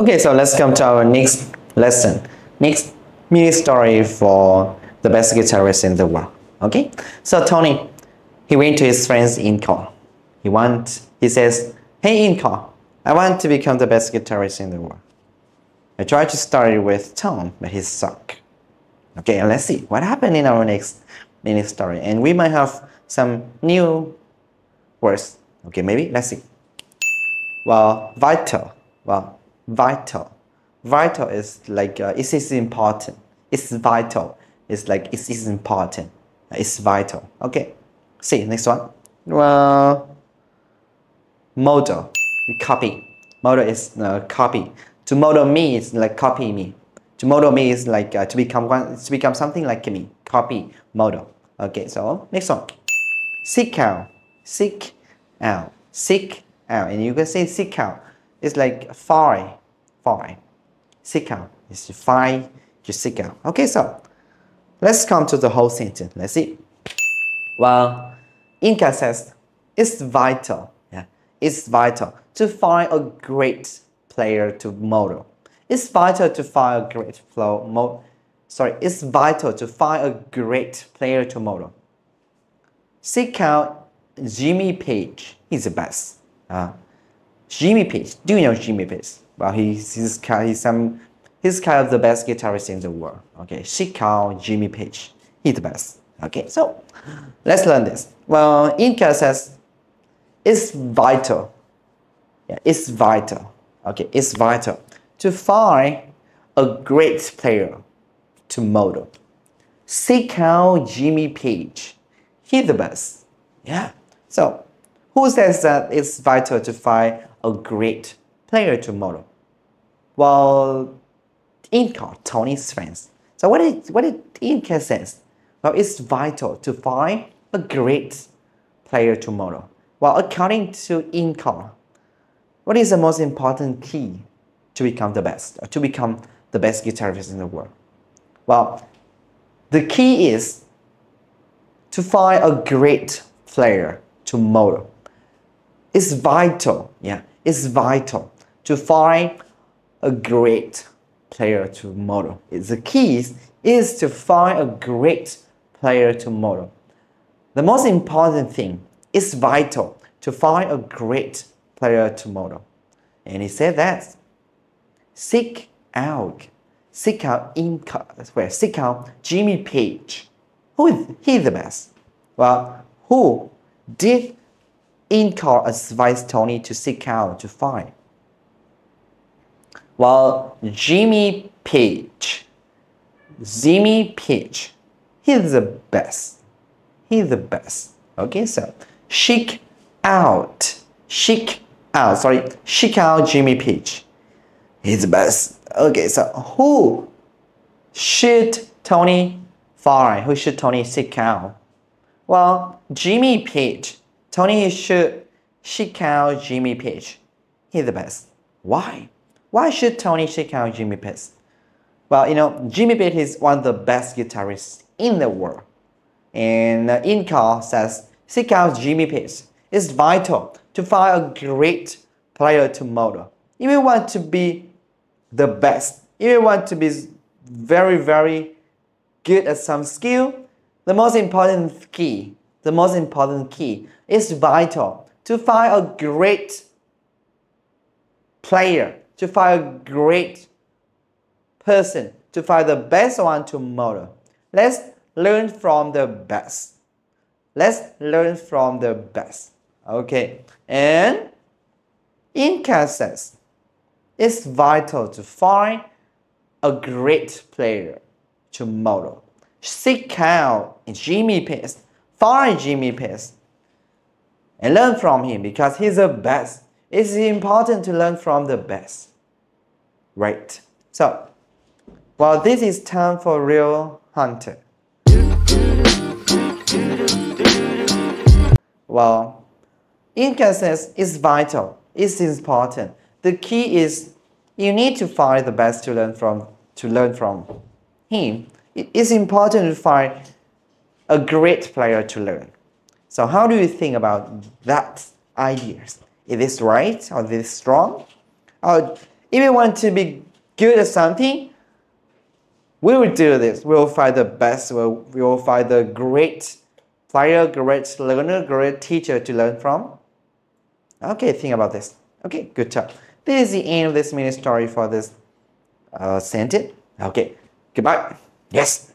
Okay, so let's come to our next lesson. Next mini story for the best guitarist in the world. Okay, so Tony, he went to his friends in. He want, he says, hey in I want to become the best guitarist in the world. I tried to start it with Tom, but he suck. Okay, let's see what happened in our next mini story. And we might have some new words. Okay, maybe, let's see. Well, vital. Well, vital. Vital is like, uh, it is important. It's vital. It's like, it is important. It's vital. Okay, see, next one. Well, model, copy. Model is uh, copy. To model me is like copy me. To model me is like uh, to become one, to become something like me. Copy, model. Okay, so next one. Seek out, seek out, seek out, and you can say seek out. It's like find, find. Seek out is to find, to seek out. Okay, so let's come to the whole sentence. Let's see. Well, Inca says it's vital. Yeah, it's vital to find a great player to model. It's vital to find a great flow sorry, it's vital to find a great player to model. Seek out Jimmy Page. He's the best. Uh, Jimmy Page. Do you know Jimmy Page? Well, he's, he's, he's, some, he's kind of the best guitarist in the world. Okay, out Jimmy Page. He's the best. Okay, so let's learn this. Well, Inca says it's vital. Yeah, it's vital. Okay, it's vital to find a great player to model. Seek out Jimmy Page. He's the best. Yeah. So, who says that it's vital to find a great player to model? Well, Inca, Tony's friends. So what did, what did Inca says? Well, it's vital to find a great player tomorrow. Well, according to Inca, what is the most important key to become the best, or to become the best guitarist in the world? Well, the key is to find a great player tomorrow. It's vital, yeah, it's vital to find a great player to model. The key is, to find a great player to model. The most important thing is vital to find a great player to model. And he said that seek out, seek out in where seek out Jimmy Page. Who is he the best? Well, who did Inca advise Tony to seek out to find? Well, Jimmy Page. Jimmy Page. He's the best. He's the best. Okay, so seek out. Seek out. Sorry, seek out Jimmy Page. He's the best. Okay, so who should Tony find? Who should Tony seek out? Well, Jimmy Page. Tony should seek out Jimmy Page. He's the best. Why? Why should Tony seek out Jimmy Page? Well, you know, Jimmy Page is one of the best guitarists in the world. And uh, says, seek out Jimmy Page. It's vital to find a great player to model. If you want to be the best, if you want to be very, very good at some skill, the most important key, the most important key is vital to find a great player, to find a great person, to find the best one to model. Let's learn from the best. Let's learn from the best. Okay, and Inca says, it's vital to find a great player to model. Seek out Jimmy Page, find Jimmy Page, and learn from him because he's the best. It's important to learn from the best. Right. So, well, this is time for real hunter. Well, inconsist is vital, it's important. The key is you need to find the best to learn from to learn from him. It is important to find a great player to learn. So how do you think about that ideas? Is this right or is this strong? Or If we want to be good at something, we will do this. We will find the best. We will find the great player, great learner, great teacher to learn from. Okay, think about this. Okay, good job. This is the end of this mini story for this uh, sentence. Okay, goodbye. Yes.